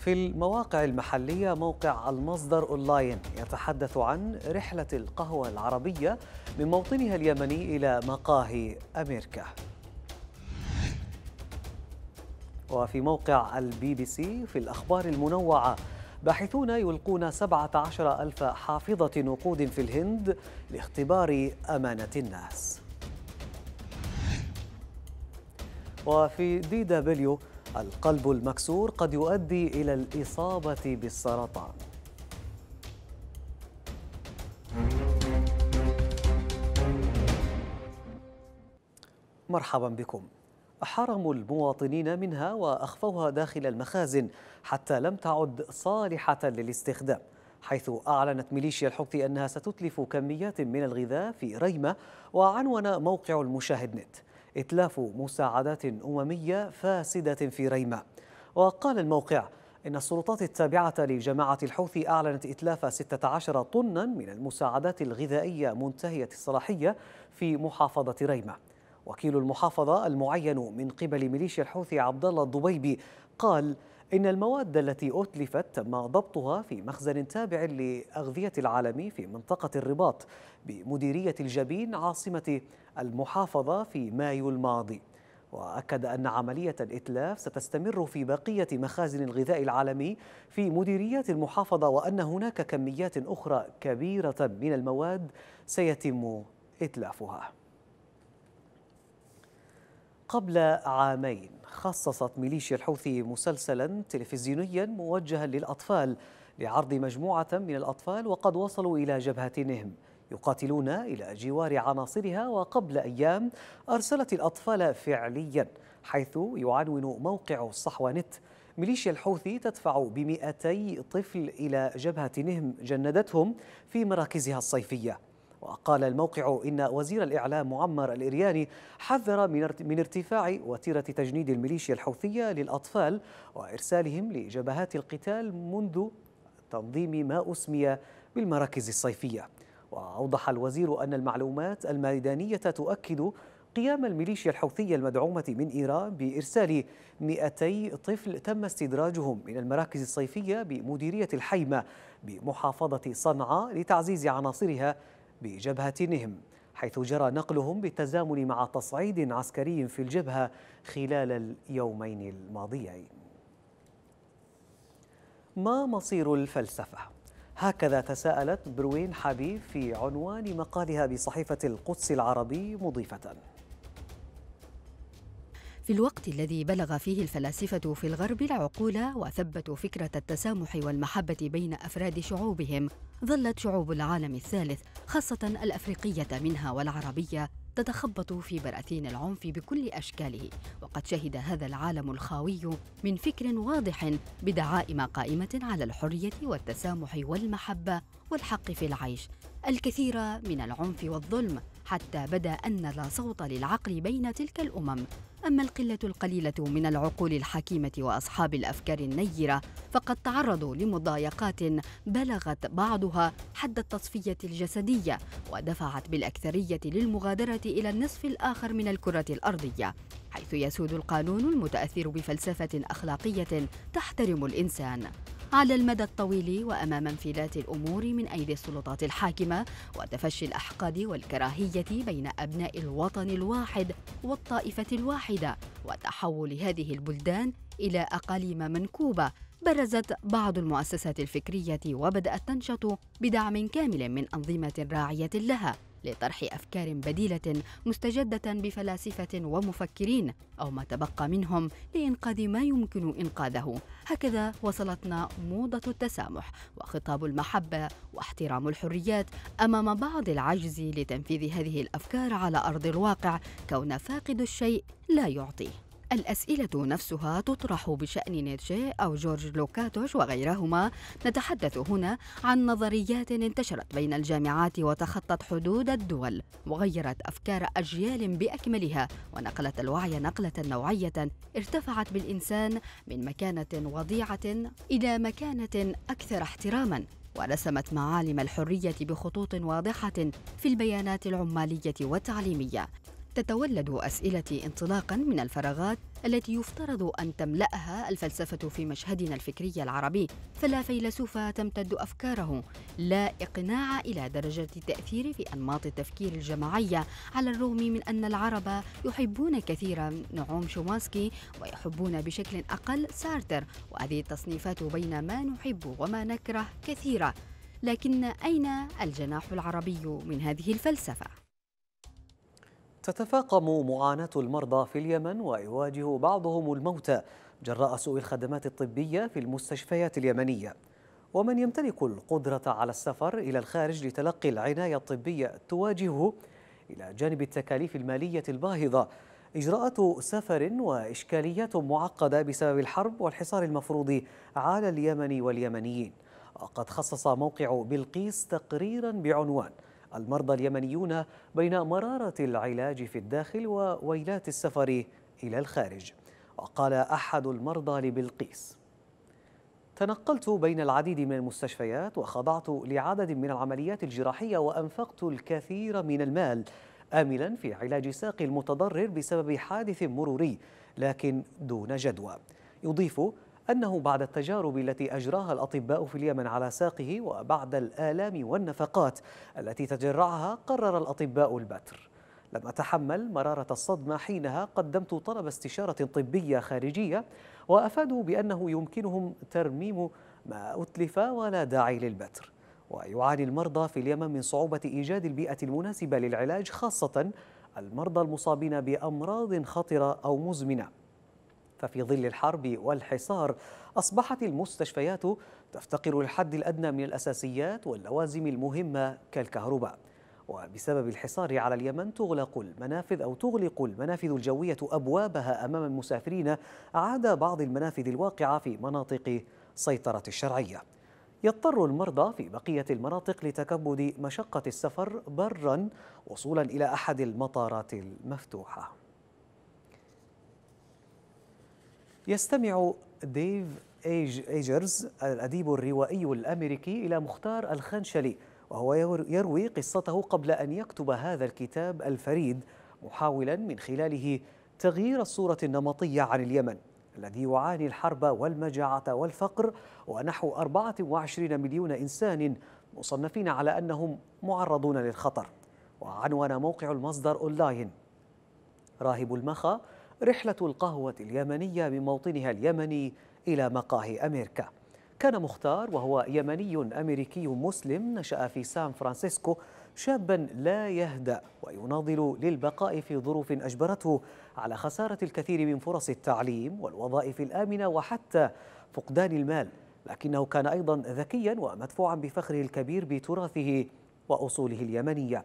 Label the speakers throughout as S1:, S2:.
S1: في المواقع المحلية موقع المصدر أونلاين يتحدث عن رحلة القهوة العربية من موطنها اليمني إلى مقاهي أمريكا وفي موقع البي بي سي في الأخبار المنوعة باحثون يلقون 17 ألف حافظة نقود في الهند لاختبار أمانة الناس. وفي دي دبليو القلب المكسور قد يؤدي إلى الإصابة بالسرطان. مرحبا بكم. حرموا المواطنين منها وأخفوها داخل المخازن حتى لم تعد صالحة للاستخدام حيث أعلنت ميليشيا الحوثي أنها ستتلف كميات من الغذاء في ريمة وعنون موقع المشاهد نت. إتلاف مساعدات أممية فاسدة في ريمة وقال الموقع إن السلطات التابعة لجماعة الحوثي أعلنت إتلاف 16 طنا من المساعدات الغذائية منتهية الصلاحية في محافظة ريمة وكيل المحافظة المعين من قبل ميليشيا الحوثي عبد الله الضبيبي قال إن المواد التي أتلفت تم ضبطها في مخزن تابع لأغذية العالمي في منطقة الرباط بمديرية الجبين عاصمة المحافظة في مايو الماضي. وأكد أن عملية الإتلاف ستستمر في بقية مخازن الغذاء العالمي في مديريات المحافظة وأن هناك كميات أخرى كبيرة من المواد سيتم إتلافها. قبل عامين خصصت ميليشيا الحوثي مسلسلا تلفزيونيا موجها للأطفال لعرض مجموعة من الأطفال وقد وصلوا إلى جبهة نهم يقاتلون إلى جوار عناصرها وقبل أيام أرسلت الأطفال فعليا حيث يعنون موقع الصحوانت ميليشيا الحوثي تدفع بمئتي طفل إلى جبهة نهم جندتهم في مراكزها الصيفية. وقال الموقع إن وزير الإعلام معمر الإرياني حذر من ارتفاع وتيرة تجنيد الميليشيا الحوثية للأطفال وإرسالهم لجبهات القتال منذ تنظيم ما أسمي بالمراكز الصيفية. وأوضح الوزير أن المعلومات الميدانية تؤكد قيام الميليشيا الحوثية المدعومة من إيران بإرسال 200 طفل تم استدراجهم من المراكز الصيفية بمديرية الحيمة بمحافظة صنعاء لتعزيز عناصرها بجبهة نهم حيث جرى نقلهم بالتزامن مع تصعيد عسكري في الجبهة خلال اليومين الماضيين ما مصير الفلسفة؟ هكذا تساءلت بروين حبيب في عنوان مقالها بصحيفة القدس العربي مضيفة.
S2: في الوقت الذي بلغ فيه الفلاسفة في الغرب العقول وثبتوا فكرة التسامح والمحبة بين أفراد شعوبهم ظلت شعوب العالم الثالث خاصة الأفريقية منها والعربية تتخبط في براثين العنف بكل أشكاله وقد شهد هذا العالم الخاوي من فكر واضح بدعائم قائمة على الحرية والتسامح والمحبه والحق في العيش الكثير من العنف والظلم حتى بدأ أن لا صوت للعقل بين تلك الأمم. أما القلة القليلة من العقول الحكيمة وأصحاب الأفكار النيرة فقد تعرضوا لمضايقات بلغت بعضها حد التصفية الجسدية ودفعت بالأكثرية للمغادرة إلى النصف الآخر من الكرة الأرضية حيث يسود القانون المتأثر بفلسفة أخلاقية تحترم الإنسان. على المدى الطويل وأمام انفلات الأمور من أيدي السلطات الحاكمة وتفشي الأحقاد والكراهية بين أبناء الوطن الواحد والطائفة الواحدة وتحول هذه البلدان إلى أقاليم منكوبة. برزت بعض المؤسسات الفكرية وبدأت تنشط بدعم كامل من أنظمة راعية لها. لطرح أفكار بديلة مستجدة بفلاسفة ومفكرين أو ما تبقى منهم لإنقاذ ما يمكن إنقاذه. هكذا وصلتنا موضة التسامح وخطاب المحبة واحترام الحريات أمام بعض العجز لتنفيذ هذه الأفكار على أرض الواقع كون فاقد الشيء لا يعطيه. الأسئلة نفسها تطرح بشأن نيتشه أو جورج لوكاتوش وغيرهما. نتحدث هنا عن نظريات انتشرت بين الجامعات وتخطت حدود الدول وغيرت أفكار أجيال بأكملها ونقلت الوعي نقلة نوعية ارتفعت بالإنسان من مكانة وضيعة إلى مكانة أكثر احتراما ورسمت معالم الحرية بخطوط واضحة في البيانات العمالية والتعليمية. تتولد أسئلتي انطلاقا من الفراغات التي يفترض أن تملأها الفلسفة في مشهدنا الفكري العربي فلا فيلسوف تمتد أفكاره لا إقناع إلى درجة التأثير في أنماط التفكير الجماعية على الرغم من أن العرب يحبون كثيرا نعوم شوماسكي ويحبون بشكل أقل سارتر وهذه التصنيفات بين ما نحب وما نكره كثيرة لكن أين الجناح العربي من هذه الفلسفة؟
S1: تتفاقم معاناة المرضى في اليمن ويواجه بعضهم الموت جراء سوء الخدمات الطبية في المستشفيات اليمنية. ومن يمتلك القدرة على السفر إلى الخارج لتلقي العناية الطبية تواجهه إلى جانب التكاليف المالية الباهظة. إجراءات سفر وإشكاليات معقدة بسبب الحرب والحصار المفروض على اليمن واليمنيين. وقد خصص موقع بلقيس تقريرا بعنوان المرضى اليمنيون بين مرارة العلاج في الداخل وويلات السفر إلى الخارج. وقال أحد المرضى لبلقيس تنقلت بين العديد من المستشفيات وخضعت لعدد من العمليات الجراحية وأنفقت الكثير من المال آملا في علاج ساقي المتضرر بسبب حادث مروري لكن دون جدوى. يضيف أنه بعد التجارب التي أجراها الأطباء في اليمن على ساقه وبعد الآلام والنفقات التي تجرعها قرر الأطباء البتر. لم أتحمل مرارة الصدمة حينها قدمت طلب استشارة طبية خارجية وأفادوا بأنه يمكنهم ترميم ما أتلف ولا داعي للبتر. ويعاني المرضى في اليمن من صعوبة إيجاد البيئة المناسبة للعلاج خاصة المرضى المصابين بأمراض خطرة أو مزمنة. ففي ظل الحرب والحصار أصبحت المستشفيات تفتقر للحد الأدنى من الأساسيات واللوازم المهمة كالكهرباء. وبسبب الحصار على اليمن تغلق المنافذ أو تغلق المنافذ الجوية أبوابها أمام المسافرين عدا بعض المنافذ الواقعة في مناطق سيطرة الشرعية. يضطر المرضى في بقية المناطق لتكبد مشقة السفر برا وصولا إلى أحد المطارات المفتوحة. يستمع ديف إيج إيجرز الأديب الروائي الأمريكي إلى مختار الخنشلي وهو يروي قصته قبل أن يكتب هذا الكتاب الفريد محاولا من خلاله تغيير الصورة النمطية عن اليمن الذي يعاني الحرب والمجاعة والفقر ونحو 24 مليون إنسان مصنفين على أنهم معرضون للخطر. وعنون موقع المصدر أونلاين. راهب المخا رحلة القهوة اليمنية من موطنها اليمني إلى مقاهي أمريكا. كان مختار وهو يمني أمريكي مسلم نشأ في سان فرانسيسكو شابا لا يهدأ ويناضل للبقاء في ظروف أجبرته على خسارة الكثير من فرص التعليم والوظائف الآمنة وحتى فقدان المال لكنه كان أيضا ذكيا ومدفوعا بفخره الكبير بتراثه وأصوله اليمنية.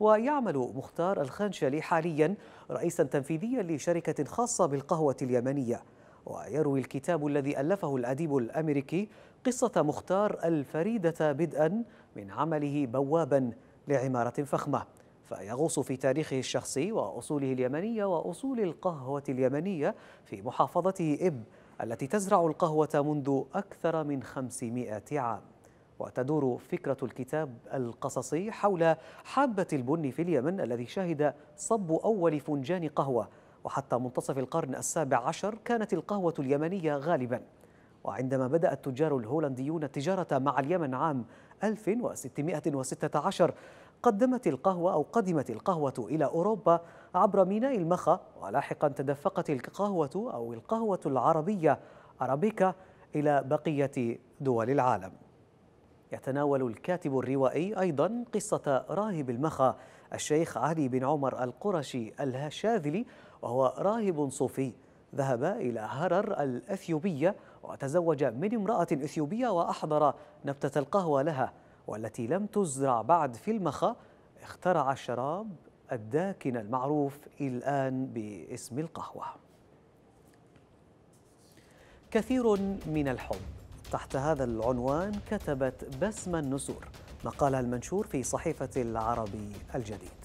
S1: ويعمل مختار الخنشلي حاليا رئيسا تنفيذيا لشركة خاصة بالقهوة اليمنية. ويروي الكتاب الذي ألفه الأديب الأمريكي قصة مختار الفريدة بدءا من عمله بوابا لعمارة فخمة. فيغوص في تاريخه الشخصي وأصوله اليمنية وأصول القهوة اليمنية في محافظته إب التي تزرع القهوة منذ أكثر من 500 عام. وتدور فكرة الكتاب القصصي حول حابة البن في اليمن الذي شهد صب أول فنجان قهوة. وحتى منتصف القرن السابع عشر كانت القهوة اليمنية غالبا. وعندما بدأ التجار الهولنديون التجارة مع اليمن عام 1616 قدمت القهوة أو قدمت القهوة إلى أوروبا عبر ميناء المخا ولاحقا تدفقت القهوة أو القهوة العربية أرابيكا إلى بقية دول العالم. يتناول الكاتب الروائي أيضا قصة راهب المخا الشيخ علي بن عمر القرشي الشاذلي وهو راهب صوفي. ذهب إلى هرر الأثيوبية وتزوج من امرأة أثيوبية وأحضر نبتة القهوة لها والتي لم تزرع بعد في المخا. اخترع الشراب الداكن المعروف الآن باسم القهوة. كثير من الحب. تحت هذا العنوان كتبت بسمة النسور مقالها المنشور في صحيفة العربي الجديد.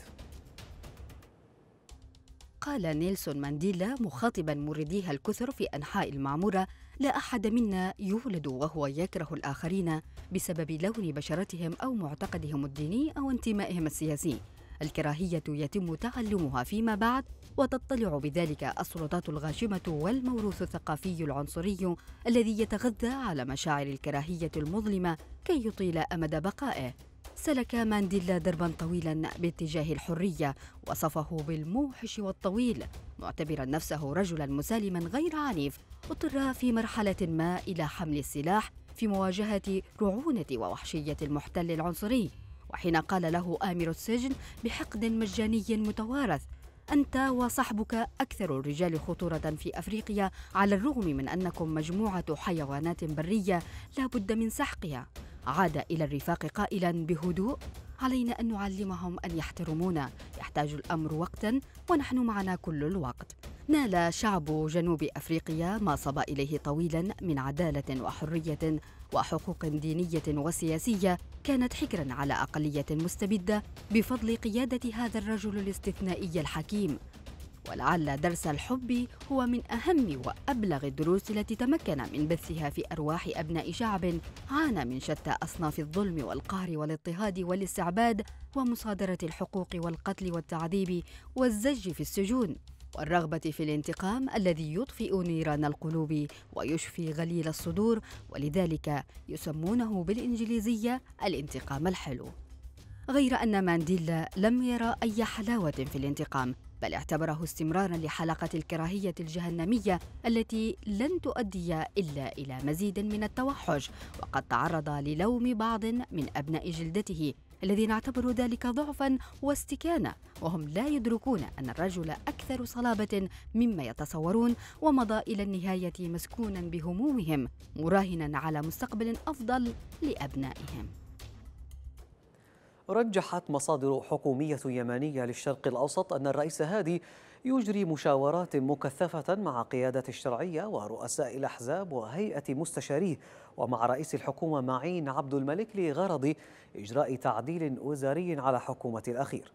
S2: قال نيلسون مانديلا مخاطبا مورديها الكثر في أنحاء المعمورة لا أحد منا يولد وهو يكره الآخرين بسبب لون بشرتهم أو معتقدهم الديني أو انتمائهم السياسي. الكراهية يتم تعلمها فيما بعد وتطلع بذلك السلطات الغاشمة والموروث الثقافي العنصري الذي يتغذى على مشاعر الكراهية المظلمة كي يطيل أمد بقائه. سلك مانديلا دربا طويلا باتجاه الحرية وصفه بالموحش والطويل معتبرا نفسه رجلا مسالما غير عنيف اضطر في مرحلة ما إلى حمل السلاح في مواجهة رعونة ووحشية المحتل العنصري. وحين قال له آمر السجن بحقد مجاني متوارث أنت وصحبك أكثر الرجال خطورة في أفريقيا على الرغم من أنكم مجموعة حيوانات برية لا بد من سحقها. عاد إلى الرفاق قائلا بهدوء علينا أن نعلمهم أن يحترمونا يحتاج الأمر وقتا ونحن معنا كل الوقت. نال شعب جنوب أفريقيا ما صبا إليه طويلا من عدالة وحرية وحقوق دينية وسياسية كانت حكرا على أقلية مستبدة بفضل قيادة هذا الرجل الاستثنائي الحكيم. ولعل درس الحب هو من أهم وأبلغ الدروس التي تمكن من بثها في أرواح أبناء شعب عانى من شتى أصناف الظلم والقهر والاضطهاد والاستعباد ومصادرة الحقوق والقتل والتعذيب والزج في السجون. والرغبة في الانتقام الذي يطفئ نيران القلوب ويشفي غليل الصدور ولذلك يسمونه بالإنجليزية الانتقام الحلو. غير أن مانديلا لم يرى أي حلاوة في الانتقام بل اعتبره استمرارا لحلقة الكراهية الجهنمية التي لن تؤدي إلا إلى مزيد من التوحش وقد تعرض للوم بعض من أبناء جلدته. الذين اعتبروا ذلك ضعفا واستكانة وهم لا يدركون أن الرجل أكثر صلابة مما يتصورون ومضى إلى النهاية مسكونا بهمومهم مراهنا على مستقبل أفضل لأبنائهم.
S1: رجحت مصادر حكومية يمانية للشرق الأوسط أن الرئيس هادي يجري مشاورات مكثفة مع قيادة الشرعية ورؤساء الأحزاب وهيئة مستشاريه. ومع رئيس الحكومة معين عبد الملك لغرض إجراء تعديل وزاري على حكومة الأخير.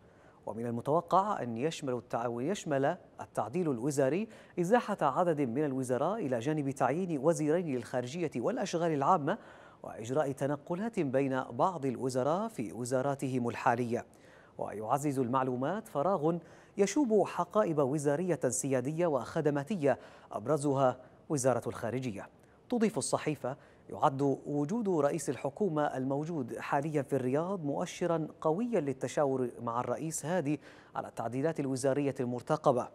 S1: ومن المتوقع أن يشمل يشمل التعديل الوزاري إزاحة عدد من الوزراء إلى جانب تعيين وزيرين للخارجية والأشغال العامة وإجراء تنقلات بين بعض الوزراء في وزاراتهم الحالية. ويعزز المعلومات فراغ يشوب حقائب وزارية سيادية وخدماتية أبرزها وزارة الخارجية. تضيف الصحيفة يعد وجود رئيس الحكومة الموجود حاليا في الرياض مؤشرا قويا للتشاور مع الرئيس هادي على التعديلات الوزارية المرتقبة.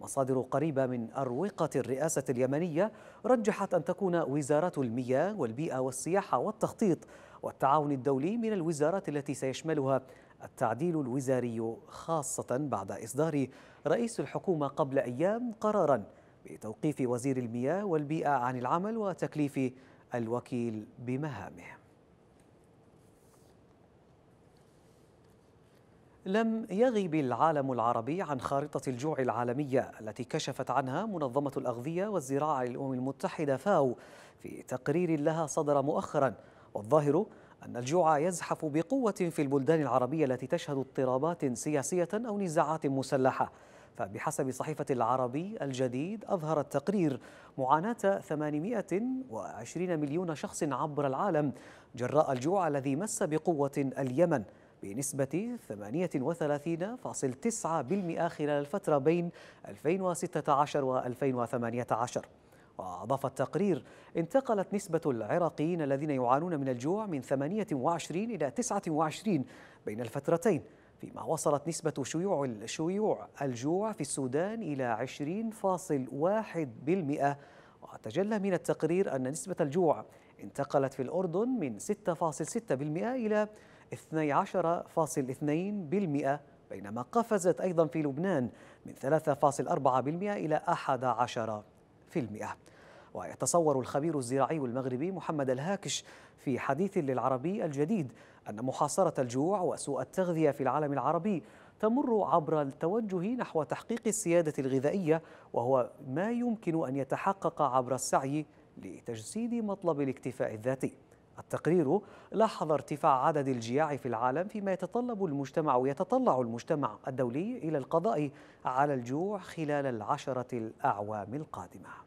S1: مصادر قريبة من أروقة الرئاسة اليمنية رجحت أن تكون وزارة المياه والبيئة والسياحة والتخطيط والتعاون الدولي من الوزارات التي سيشملها التعديل الوزاري خاصة بعد إصدار رئيس الحكومة قبل أيام قرارا بتوقيف وزير المياه والبيئة عن العمل وتكليف الوكيل بمهامه. لم يغب العالم العربي عن خارطة الجوع العالمية التي كشفت عنها منظمة الأغذية والزراعة للأمم المتحدة فاو في تقرير لها صدر مؤخرا والظاهر أن الجوع يزحف بقوة في البلدان العربية التي تشهد اضطرابات سياسية أو نزاعات مسلحة. فبحسب صحيفة العربي الجديد أظهر التقرير معاناة 820 مليون شخص عبر العالم جراء الجوع الذي مس بقوة اليمن بنسبة 38.9% خلال الفترة بين 2016 و 2018 وأضاف التقرير انتقلت نسبة العراقيين الذين يعانون من الجوع من 28 إلى 29 بين الفترتين فيما وصلت نسبة شيوع شيوع الجوع في السودان إلى 20.1% وتجلى من التقرير أن نسبة الجوع انتقلت في الأردن من 6.6% إلى 12.2% بينما قفزت أيضا في لبنان من 3.4% إلى 11% ويتصور الخبير الزراعي المغربي محمد الهاكش في حديث للعربي الجديد أن محاصرة الجوع وسوء التغذية في العالم العربي تمر عبر التوجه نحو تحقيق السيادة الغذائية وهو ما يمكن أن يتحقق عبر السعي لتجسيد مطلب الاكتفاء الذاتي. التقرير لاحظ ارتفاع عدد الجياع في العالم فيما يتطلب المجتمع ويتطلع المجتمع الدولي إلى القضاء على الجوع خلال العشرة الأعوام القادمة.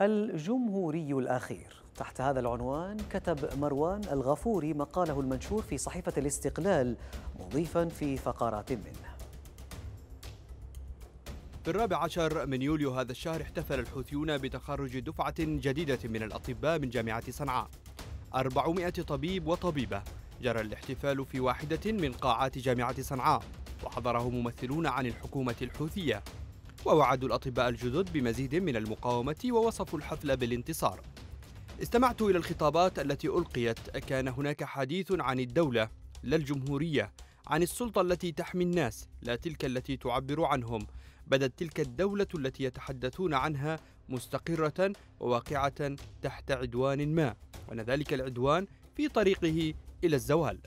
S1: الجمهوري الأخير. تحت هذا العنوان كتب مروان الغفوري مقاله المنشور في صحيفة الاستقلال مضيفا في فقرات منه.
S3: في الرابع عشر من يوليو هذا الشهر احتفل الحوثيون بتخرج دفعة جديدة من الأطباء من جامعة صنعاء. 400 طبيب وطبيبة جرى الاحتفال في واحدة من قاعات جامعة صنعاء وحضره ممثلون عن الحكومة الحوثية. ووعدوا الأطباء الجدد بمزيد من المقاومة ووصفوا الحفل بالانتصار. استمعت إلى الخطابات التي ألقيت. كان هناك حديث عن الدولة لا الجمهورية عن السلطة التي تحمي الناس لا تلك التي تعبر عنهم. بدت تلك الدولة التي يتحدثون عنها مستقرة وواقعة تحت عدوان ما وأن ذلك العدوان في طريقه إلى الزوال.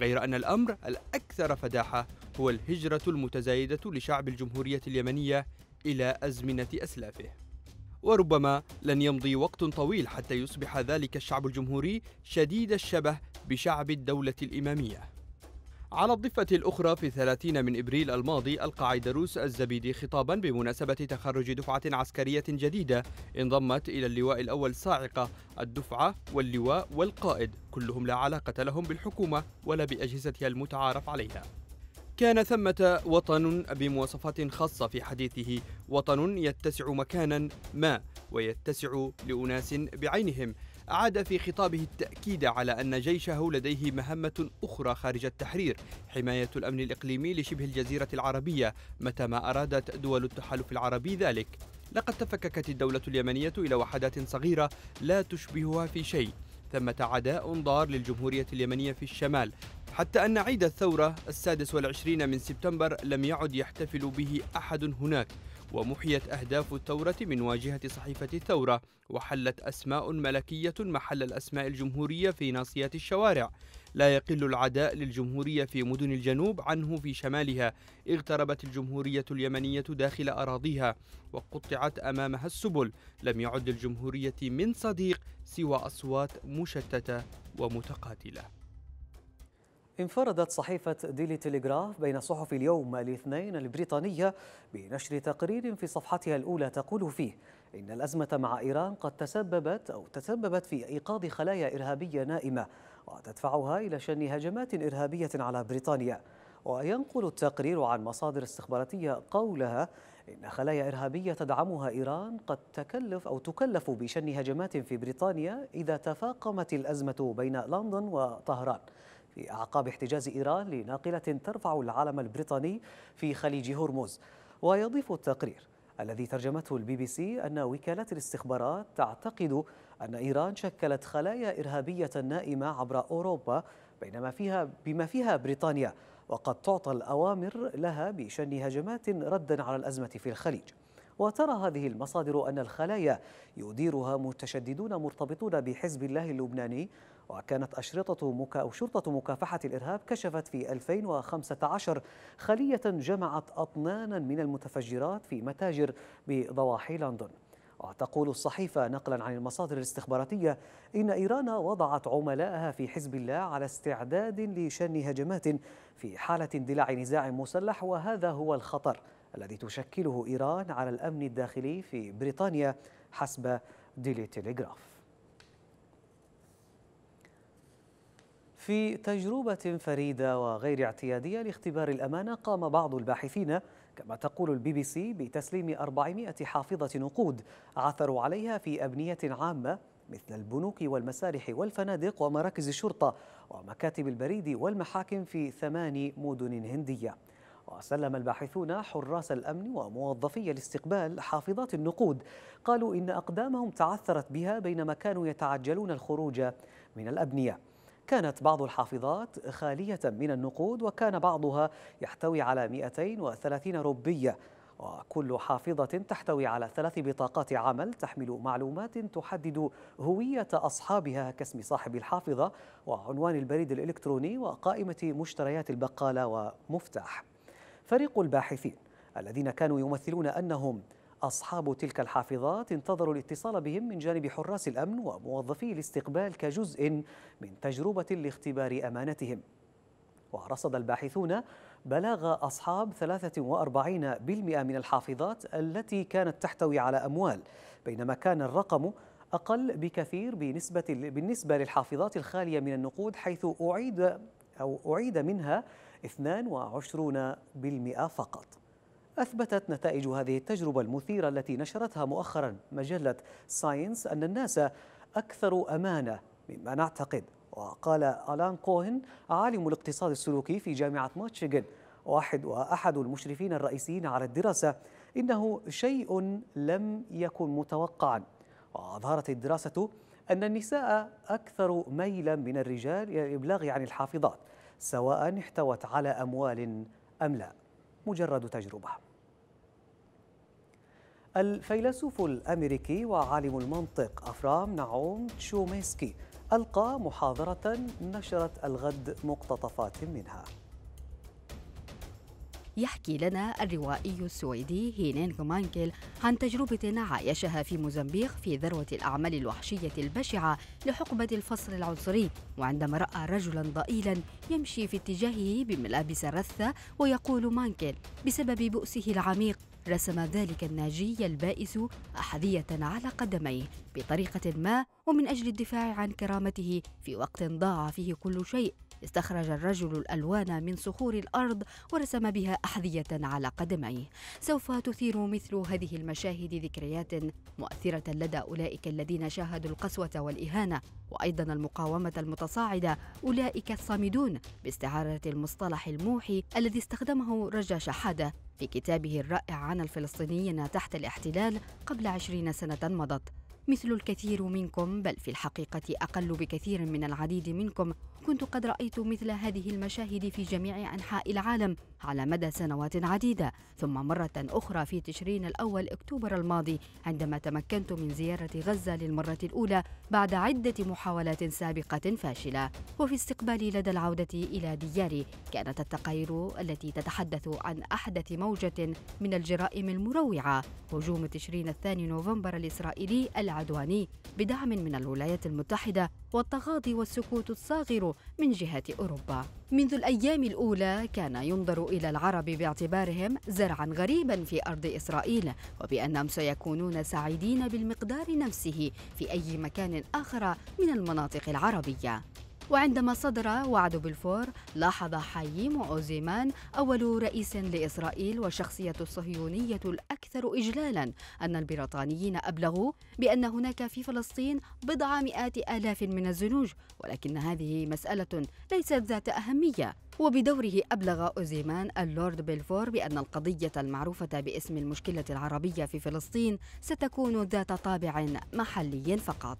S3: غير أن الأمر الأكثر فداحة هو الهجرة المتزايدة لشعب الجمهورية اليمنية إلى أزمنة أسلافه. وربما لن يمضي وقت طويل حتى يصبح ذلك الشعب الجمهوري شديد الشبه بشعب الدولة الإمامية. على الضفة الأخرى في 30 من إبريل الماضي ألقى عيدروس الزبيدي خطابا بمناسبة تخرج دفعة عسكرية جديدة انضمت إلى اللواء الأول صاعقة الدفعة واللواء والقائد. كلهم لا علاقة لهم بالحكومة ولا بأجهزتها المتعارف عليها. كان ثمة وطن بمواصفات خاصة في حديثه. وطن يتسع مكانا ما ويتسع لأناس بعينهم. أعاد في خطابه التأكيد على أن جيشه لديه مهمة أخرى خارج التحرير حماية الأمن الإقليمي لشبه الجزيرة العربية متى ما أرادت دول التحالف العربي ذلك. لقد تفككت الدولة اليمنية إلى وحدات صغيرة لا تشبهها في شيء. ثمة عداء ضار للجمهورية اليمنية في الشمال حتى أن عيد الثورة السادس والعشرين من سبتمبر لم يعد يحتفل به أحد هناك. ومحيت أهداف الثورة من واجهة صحيفة الثورة وحلت أسماء ملكية محل الأسماء الجمهورية في ناصيات الشوارع. لا يقل العداء للجمهورية في مدن الجنوب عنه في شمالها. اغتربت الجمهورية اليمنية داخل أراضيها وقطعت أمامها السبل. لم يعد الجمهورية من صديق سوى أصوات مشتتة ومتقاتلة.
S1: انفردت صحيفة ديلي تليغراف بين صحف اليوم الاثنين البريطانية بنشر تقرير في صفحتها الأولى تقول فيه إن الأزمة مع إيران قد تسببت أو تسببت في إيقاظ خلايا إرهابية نائمة وتدفعها إلى شن هجمات إرهابية على بريطانيا. وينقل التقرير عن مصادر استخباراتية قولها إن خلايا إرهابية تدعمها إيران قد تكلف أو تكلف بشن هجمات في بريطانيا إذا تفاقمت الأزمة بين لندن وطهران. في أعقاب احتجاز إيران لناقلة ترفع العلم البريطاني في خليج هرمز. ويضيف التقرير الذي ترجمته البي بي سي أن وكالات الاستخبارات تعتقد أن إيران شكلت خلايا إرهابية نائمة عبر أوروبا بينما فيها بما فيها بريطانيا وقد تعطى الأوامر لها بشن هجمات ردا على الأزمة في الخليج. وترى هذه المصادر أن الخلايا يديرها متشددون مرتبطون بحزب الله اللبناني وكانت أشرطة مكا أو شرطة مكافحة الإرهاب كشفت في 2015 خلية جمعت أطنانا من المتفجرات في متاجر بضواحي لندن. وتقول الصحيفة نقلا عن المصادر الاستخباراتية إن إيران وضعت عملائها في حزب الله على استعداد لشن هجمات في حالة اندلاع نزاع مسلح وهذا هو الخطر الذي تشكله إيران على الأمن الداخلي في بريطانيا حسب ديلي تيليغراف. في تجربة فريدة وغير اعتيادية لاختبار الأمانة قام بعض الباحثين كما تقول البي بي سي بتسليم 400 حافظة نقود عثروا عليها في أبنية عامة مثل البنوك والمسارح والفنادق ومراكز الشرطة ومكاتب البريد والمحاكم في ثمان مدن هندية. وسلم الباحثون حراس الأمن وموظفي الاستقبال حافظات النقود. قالوا إن أقدامهم تعثرت بها بينما كانوا يتعجلون الخروج من الأبنية. كانت بعض الحافظات خالية من النقود وكان بعضها يحتوي على 230 ربية وكل حافظة تحتوي على ثلاث بطاقات عمل تحمل معلومات تحدد هوية أصحابها كاسم صاحب الحافظة وعنوان البريد الإلكتروني وقائمة مشتريات البقالة ومفتاح. فريق الباحثين الذين كانوا يمثلون أنهم أصحاب تلك الحافظات انتظروا الاتصال بهم من جانب حراس الأمن وموظفي الاستقبال كجزء من تجربة لاختبار أمانتهم. ورصد الباحثون بلاغ أصحاب 43% من الحافظات التي كانت تحتوي على أموال بينما كان الرقم أقل بكثير بنسبة بالنسبة للحافظات الخالية من النقود حيث أعيد أو أعيد منها 22% فقط. أثبتت نتائج هذه التجربة المثيرة التي نشرتها مؤخرا. مجلة ساينس أن الناس أكثر أمانة مما نعتقد. وقال ألان كوهن عالم الاقتصاد السلوكي في جامعة ماتشيغن واحد وأحد المشرفين الرئيسيين على الدراسة إنه شيء لم يكن متوقعا. وأظهرت الدراسة أن النساء أكثر ميلا من الرجال إلى الإبلاغ عن الحافظات سواء احتوت على أموال أم لا. مجرد تجربة. الفيلسوف الأمريكي وعالم المنطق أفرام نعوم تشوميسكي ألقى محاضرة نشرت الغد مقتطفات منها.
S2: يحكي لنا الروائي السويدي هينينغ مانكل عن تجربة عايشها في موزمبيق في ذروة الأعمال الوحشية البشعة لحقبة الفصل العنصري وعندما رأى رجلا ضئيلا يمشي في اتجاهه بملابس رثة ويقول مانكل بسبب بؤسه العميق رسم ذلك الناجي البائس أحذية على قدميه بطريقة ما ومن أجل الدفاع عن كرامته في وقت ضاع فيه كل شيء. استخرج الرجل الألوان من صخور الأرض ورسم بها أحذية على قدميه. سوف تثير مثل هذه المشاهد ذكريات مؤثرة لدى أولئك الذين شاهدوا القسوة والإهانة وأيضا المقاومة المتصاعدة أولئك الصامدون باستعارة المصطلح الموحي الذي استخدمه رجا شحادة في كتابه الرائع عن الفلسطينيين تحت الاحتلال قبل عشرين سنة مضت. مثل الكثير منكم بل في الحقيقة أقل بكثير من العديد منكم كنت قد رأيت مثل هذه المشاهد في جميع أنحاء العالم. على مدى سنوات عديدة ثم مرة أخرى في تشرين الأول أكتوبر الماضي عندما تمكنت من زيارة غزة للمرة الأولى بعد عدة محاولات سابقة فاشلة. وفي استقبالي لدى العودة إلى دياري كانت التقارير التي تتحدث عن أحدث موجة من الجرائم المروعة. هجوم تشرين الثاني نوفمبر الإسرائيلي العدواني بدعم من الولايات المتحدة والتغاضي والسكوت الصاغر من جهة أوروبا. منذ الأيام الأولى كان ينظر إلى العرب باعتبارهم زرعا غريبا في أرض إسرائيل وبأنهم سيكونون سعيدين بالمقدار نفسه في أي مكان آخر من المناطق العربية. وعندما صدر وعد بلفور لاحظ حييم أوزيمان أول رئيس لإسرائيل والشخصية الصهيونية الأكثر إجلالا أن البريطانيين أبلغوا بأن هناك في فلسطين بضع مئات آلاف من الزنوج ولكن هذه مسألة ليست ذات أهمية. وبدوره أبلغ أوزيمان اللورد بلفور بأن القضية المعروفة باسم المشكلة العربية في فلسطين ستكون ذات طابع محلي فقط.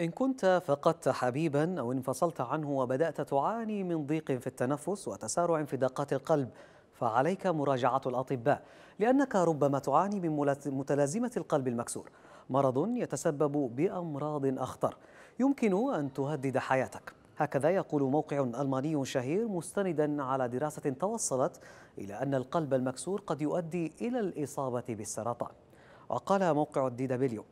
S1: إن كنت فقدت حبيبا أو انفصلت عنه وبدأت تعاني من ضيق في التنفس وتسارع في دقات القلب فعليك مراجعة الأطباء لأنك ربما تعاني من متلازمة القلب المكسور. مرض يتسبب بأمراض أخطر. يمكن أن تهدد حياتك. هكذا يقول موقع ألماني شهير مستندا على دراسة توصلت إلى أن القلب المكسور قد يؤدي إلى الإصابة بالسرطان. وقال موقع الدي دبليو.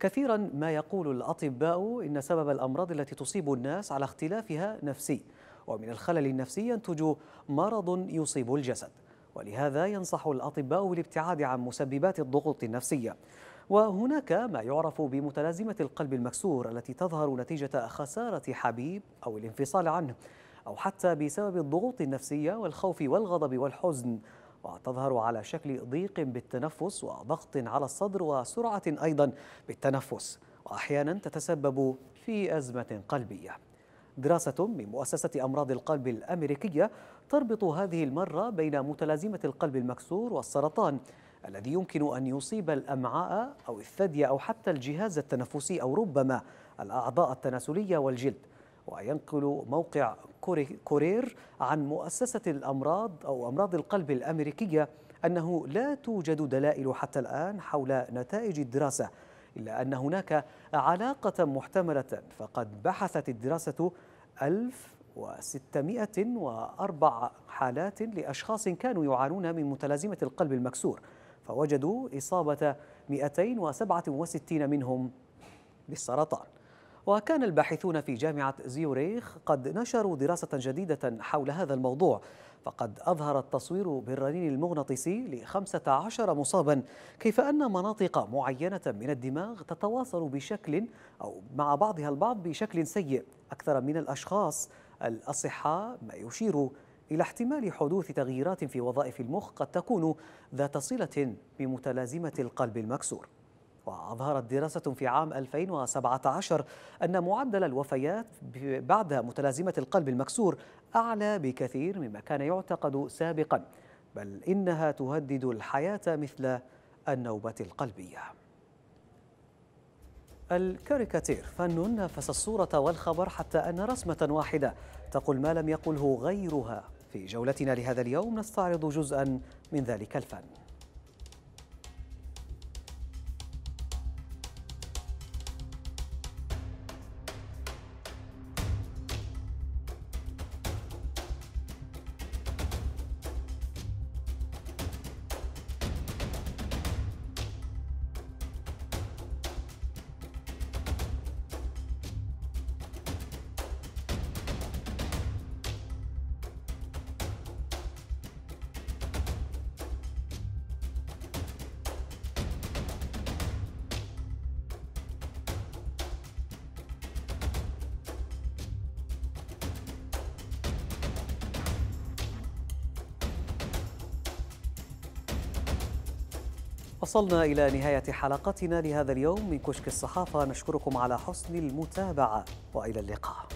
S1: كثيرا ما يقول الأطباء إن سبب الأمراض التي تصيب الناس على اختلافها نفسي ومن الخلل النفسي ينتج مرض يصيب الجسد. ولهذا ينصح الأطباء بالابتعاد عن مسببات الضغوط النفسية. وهناك ما يعرف بمتلازمة القلب المكسور التي تظهر نتيجة خسارة حبيب أو الانفصال عنه أو حتى بسبب الضغوط النفسية والخوف والغضب والحزن وتظهر على شكل ضيق بالتنفس وضغط على الصدر وسرعة أيضا بالتنفس. وأحيانا تتسبب في أزمة قلبية. دراسة من مؤسسة أمراض القلب الأمريكية تربط هذه المرة بين متلازمة القلب المكسور والسرطان الذي يمكن أن يصيب الأمعاء أو الثدي أو حتى الجهاز التنفسي أو ربما الأعضاء التناسلية والجلد. وينقل موقع كورير عن مؤسسة الأمراض أو أمراض القلب الأمريكية أنه لا توجد دلائل حتى الآن حول نتائج الدراسة إلا أن هناك علاقة محتملة. فقد بحثت الدراسة 1604 حالات لأشخاص كانوا يعانون من متلازمة القلب المكسور فوجدوا إصابة 267 منهم بالسرطان. وكان الباحثون في جامعة زيوريخ قد نشروا دراسة جديدة حول هذا الموضوع فقد أظهر التصوير بالرنين المغناطيسي لخمسة عشر مصابا كيف أن مناطق معينة من الدماغ تتواصل بشكل أو مع بعضها البعض بشكل سيء. أكثر من الأشخاص الأصحاء ما يشير إلى احتمال حدوث تغييرات في وظائف المخ قد تكون ذات صلة بمتلازمة القلب المكسور. وأظهرت دراسة في عام 2017 أن معدل الوفيات بعد متلازمة القلب المكسور أعلى بكثير مما كان يعتقد سابقا بل إنها تهدد الحياة مثل النوبة القلبية. الكاريكاتير فن نافس الصورة والخبر حتى أن رسمة واحدة تقول ما لم يقله غيرها في جولتنا لهذا اليوم نستعرض جزءا من ذلك الفن. وصلنا إلى نهاية حلقتنا لهذا اليوم. من كشك الصحافة نشكركم على حسن المتابعة وإلى اللقاء.